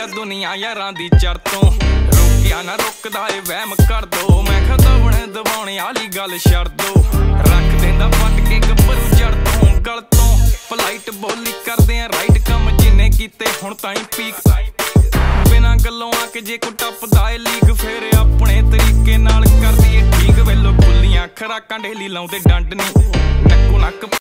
ਆ ਦੁਨੀਆ ਯਾਰਾਂ ਦੀ ਚਰਤੋਂ। ਰੋਕਿਆ ਨਾ ਰੁਕਦਾ ਏ, ਵਹਿਮ ਕਰ ਦੋ। ਮੈਂ ਖਦਵਣ ਦਵਾਉਣੇ ਵਾਲੀ ਗੱਲ ਛੱਡ ਦੋ। ਰੱਖ ਦਿੰਦਾ ਪੱਟ ਕੇ ਗੱਭਰੂ ਜੜ ਤੋਂ ਗਲ ਤੋਂ ਫਲਾਈਟ ਬੋਲੀ ਕਰਦੇ ਆ ਰਾਈਟ ਕੰਮ ਜਿੰਨੇ ਕੀਤੇ, ਹੁਣ ਤਾਈਂ ਪੀਕ। ਬਿਨਾਂ ਗੱਲੋਂ ਆ ਕੇ ਜੇ ਕੋ ਟੱਪਦਾ ਏ ਲੀਗ ਫੇਰ ਆਪਣੇ ਤਰੀਕੇ ਨਾਲ ਕਰਦੀ ਏ। ਠੀਕ ਵੇਲੋ ਖੁੱਲੀਆਂ ਖਰਾਕਾਂ ਢੇਲੀ ਲਾਉਂਦੇ ਡੰਡ ਨਹੀਂ ਨੱਕੋ ਨੱਕ